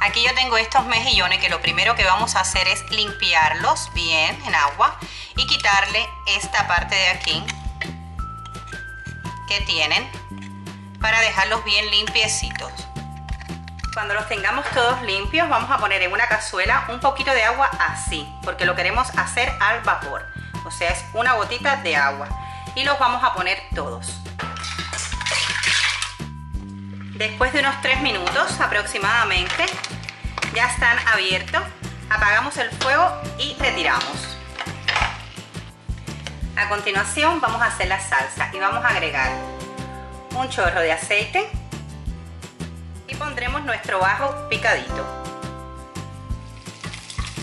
Aquí yo tengo estos mejillones que lo primero que vamos a hacer es limpiarlos bien en agua y quitarle esta parte de aquí que tienen para dejarlos bien limpiecitos. Cuando los tengamos todos limpios vamos a poner en una cazuela un poquito de agua así, porque lo queremos hacer al vapor. O sea, es una gotita de agua. Y los vamos a poner todos. Después de unos 3 minutos aproximadamente, ya están abiertos. Apagamos el fuego y retiramos. A continuación vamos a hacer la salsa y vamos a agregar un chorro de aceite y pondremos nuestro ajo picadito.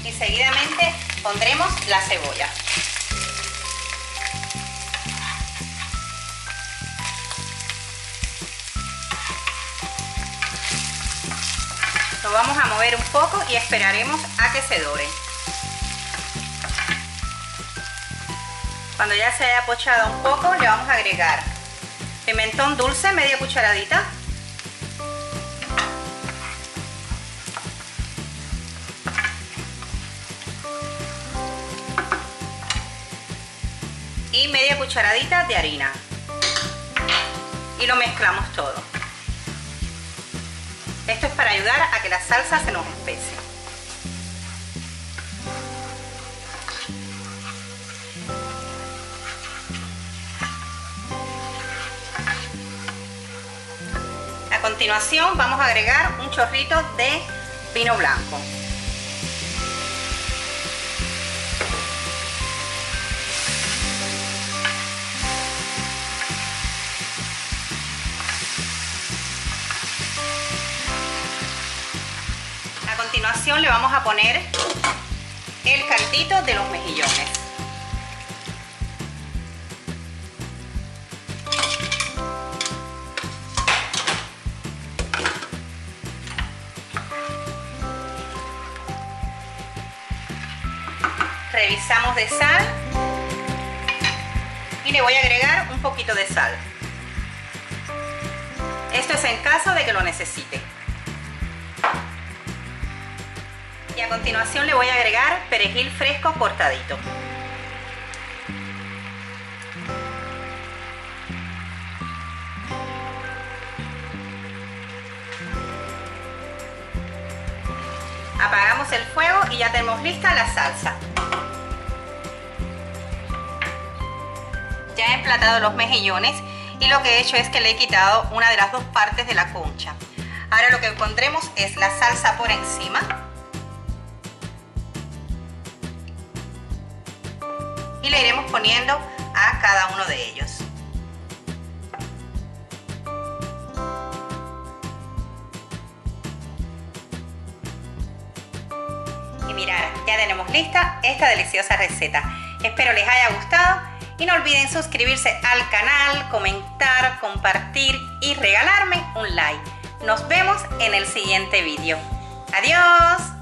Y seguidamente pondremos la cebolla. Vamos a mover un poco y esperaremos a que se dore. Cuando ya se haya pochado un poco, le vamos a agregar pimentón dulce, media cucharadita. Y media cucharadita de harina. Y lo mezclamos todo. Esto es para ayudar a que la salsa se nos espese. A continuación vamos a agregar un chorrito de vino blanco. Continuación le vamos a poner el caldito de los mejillones. Revisamos de sal y le voy a agregar un poquito de sal. Esto es en caso de que lo necesite. Y a continuación le voy a agregar perejil fresco cortadito. Apagamos el fuego y ya tenemos lista la salsa. Ya he emplatado los mejillones y lo que he hecho es que le he quitado una de las dos partes de la concha. Ahora lo que pondremos es la salsa por encima y le iremos poniendo a cada uno de ellos. Y mirad, ya tenemos lista esta deliciosa receta. Espero les haya gustado y no olviden suscribirse al canal, comentar, compartir y regalarme un like. Nos vemos en el siguiente vídeo. ¡Adiós!